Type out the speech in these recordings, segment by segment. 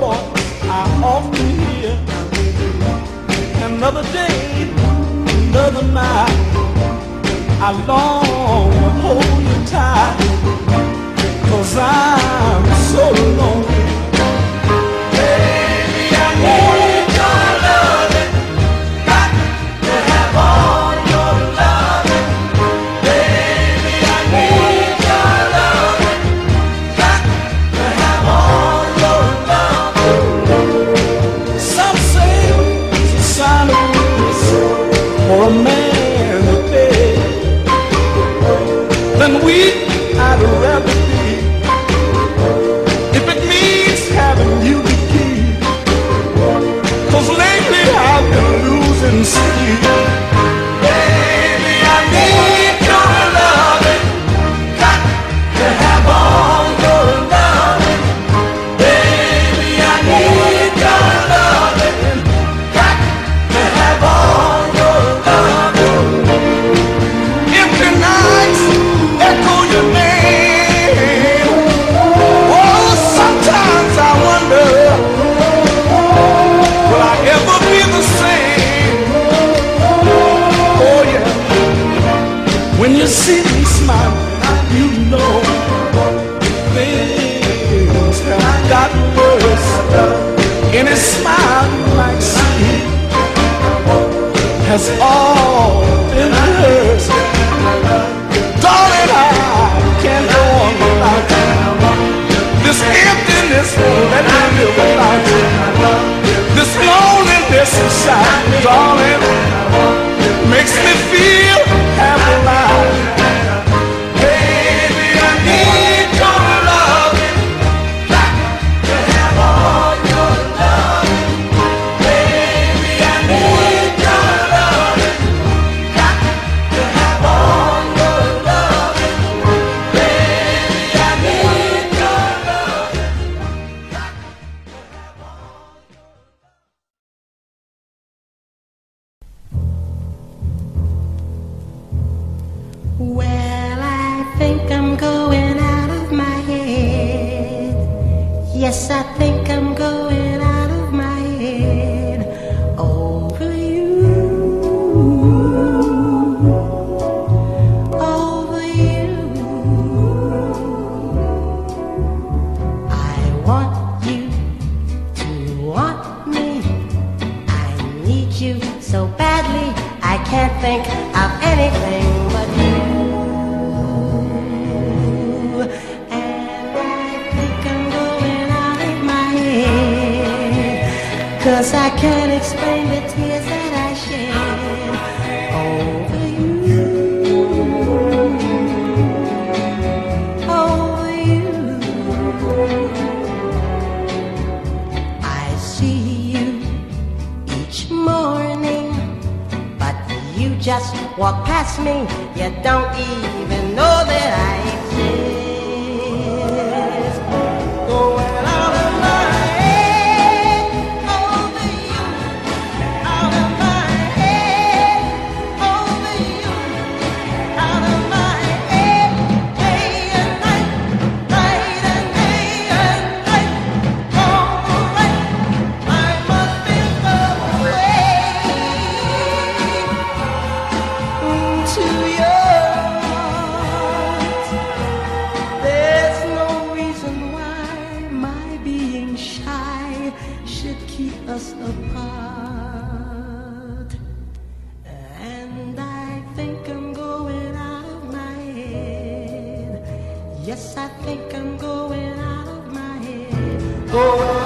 boy I often hear. Another day, another night, I long to hold you tight, cause I'm so lonely. see me smile, you know things have gotten worse. In a smile you might see has all been rehearsed. Darling, I can't go on without you. This emptiness that I live without you. This loneliness inside, darling, makes me feel. It's me, you don't even. should keep us apart. And I think I'm going out of my head. Yes, I think I'm going out of my head. Oh.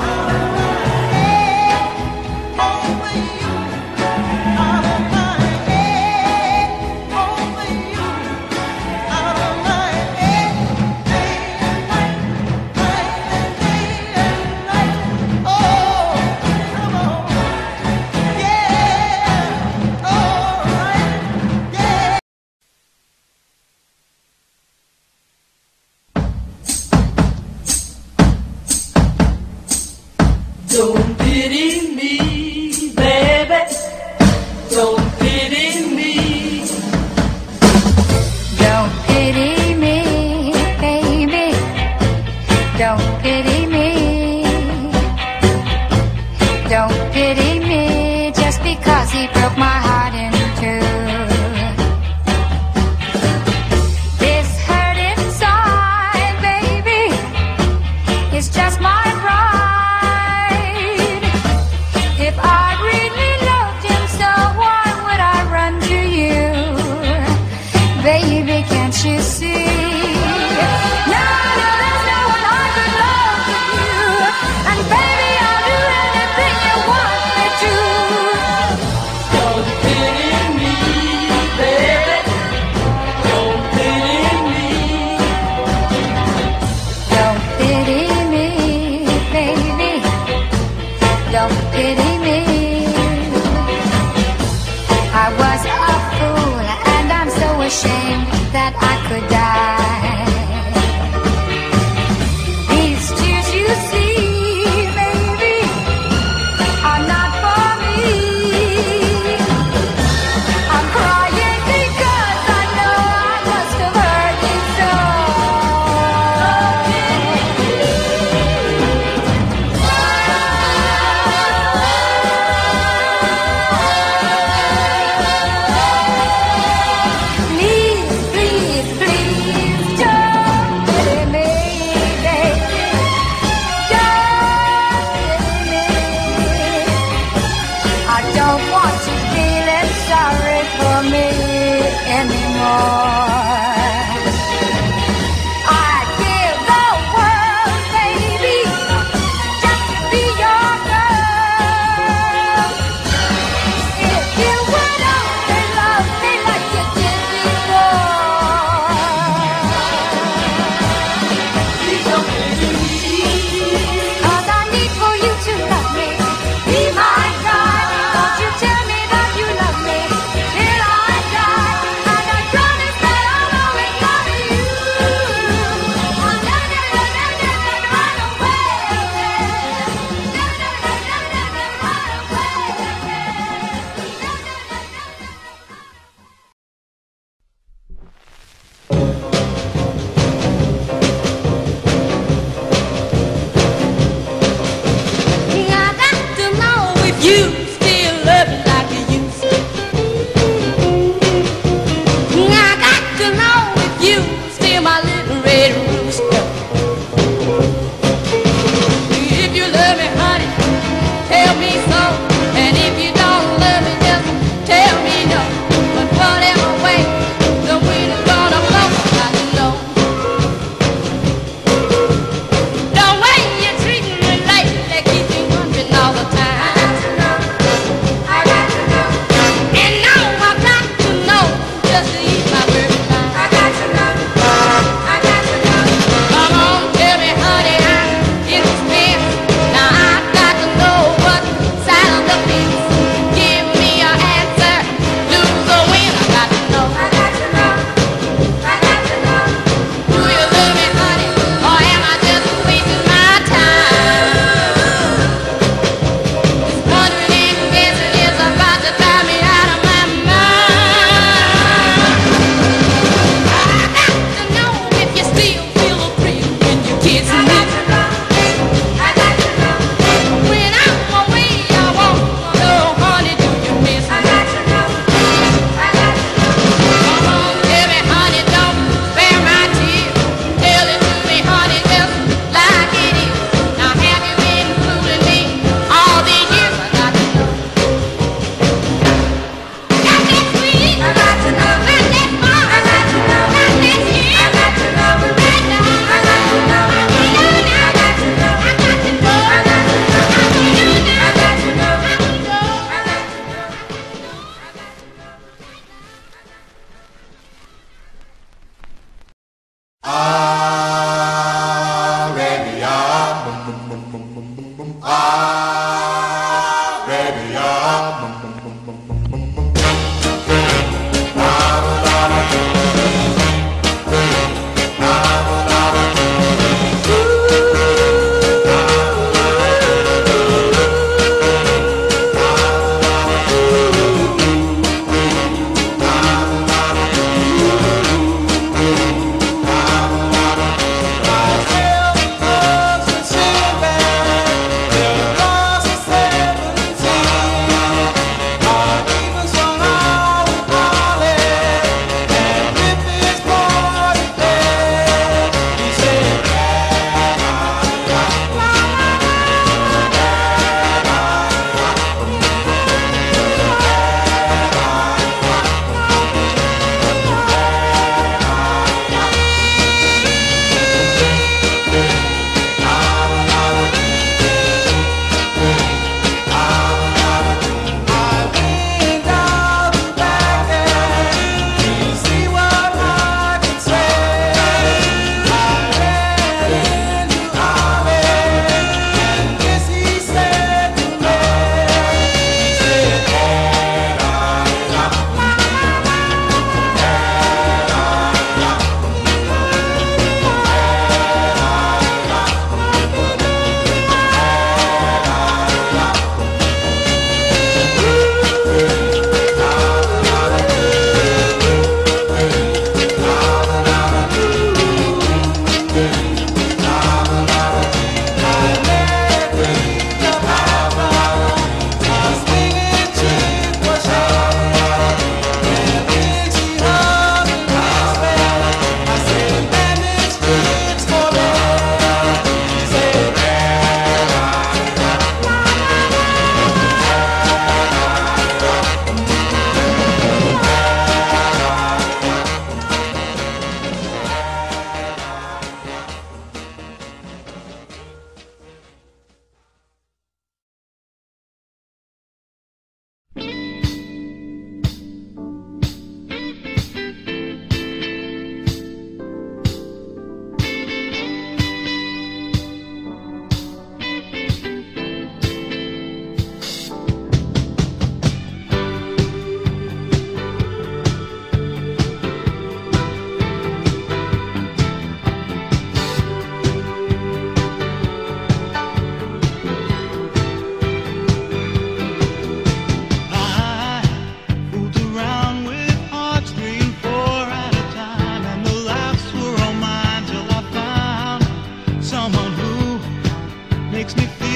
makes me feel